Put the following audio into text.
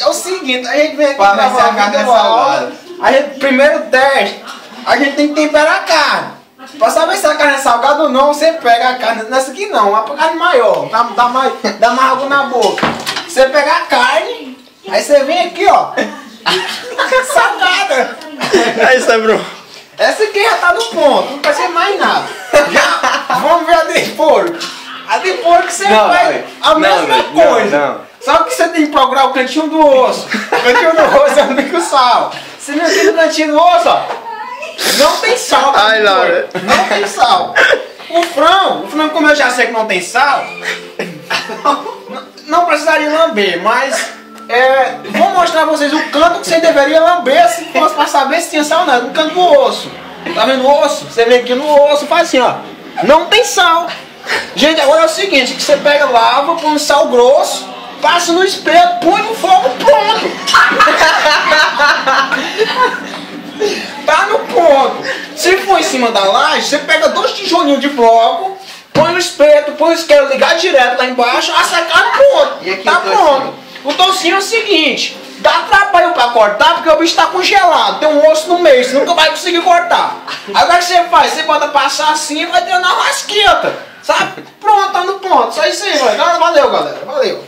É o seguinte, a gente vem aqui Pra ver se gravar a carne é salgada. A gente, primeiro teste, a gente tem que temperar a carne. Pra saber se a carne é salgada ou não, você pega a carne, nessa aqui não, uma carne maior, dá, dá, mais, dá mais água na boca. Você pega a carne, aí você vem aqui, ó. salgada. É isso, né, Bruno? Essa aqui já tá no ponto, não vai ser mais nada. Já, vamos ver a de porco. A de porco você Não, faz velho. a Não, mesma. Não, coisa. não. Só que você tem que procurar o cantinho do osso. O cantinho do osso é o bico sal. Se não tem no cantinho do osso, ó. Não tem sal. Ai, Laura. Não tem sal. O frango, o frango como eu já sei que não tem sal, não, não precisaria lamber, mas é, vou mostrar pra vocês o canto que você deveria lamber se fosse pra saber se tinha sal ou não. No canto do osso. Tá vendo o osso? Você vem aqui no osso, faz assim, ó. Não tem sal. Gente, agora é o seguinte, que você pega lava, põe um sal grosso, passa no espelho, põe no fogo, pronto. tá no ponto. Se for em cima da laje, você pega dois tijolinhos de bloco, põe no espeto, põe o isqueiro ligado direto lá embaixo, a carne, pronto. E aqui tá pronto. O tocinho é o seguinte, dá trabalho pra cortar porque o bicho tá congelado, tem um osso no meio, você nunca vai conseguir cortar. Agora o que você faz? Você bota passar assim e vai ter na lasqueta, sabe? Pronto, tá no ponto. Só isso aí, galera. Valeu, galera. Valeu.